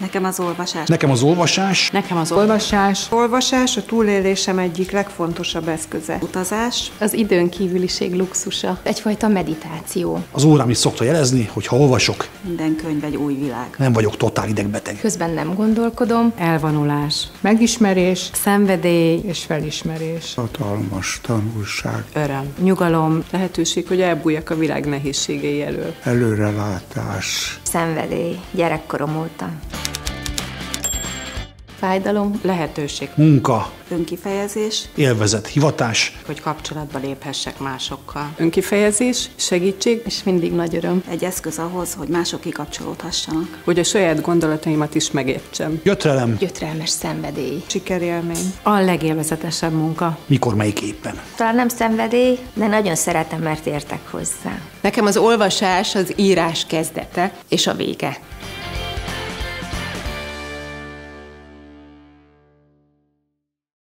Nekem az olvasás. Nekem az olvasás, Nekem az olvasás, Olvasás a túlélésem egyik legfontosabb eszköze. Utazás. az időn kívüliség luxusa. Egyfajta meditáció. az órám is szokta jelezni, hogy ha olvasok, Minden könyv egy új világ. nem vagyok totál idegbeteg. Közben nem gondolkodom, elvonulás, Megismerés szenvedély, és felismerés. hatalmas tanulság, öröm, nyugalom, lehetőség, hogy elbújjak a világ nehézségei elől. előrelátás, szenvedély, gyerekkorom óta. Fájdalom, Lehetőség, Munka, Önkifejezés. élvezet, hivatás, hogy kapcsolatba léphessek másokkal. önkifejezés, segítség, És mindig nagy öröm. Egy eszköz ahhoz, hogy mások kikapcsolódhassanak. hogy a saját gondolataimat is megértsem. gyötrelem, Gyötrelmes szenvedély. Sikerélmény. A legélvezetesebb munka. mikor melyik éppen. Talán nem szenvedély, de nagyon szeretem, mert értek hozzá. Nekem az olvasás az írás kezdete és a vége.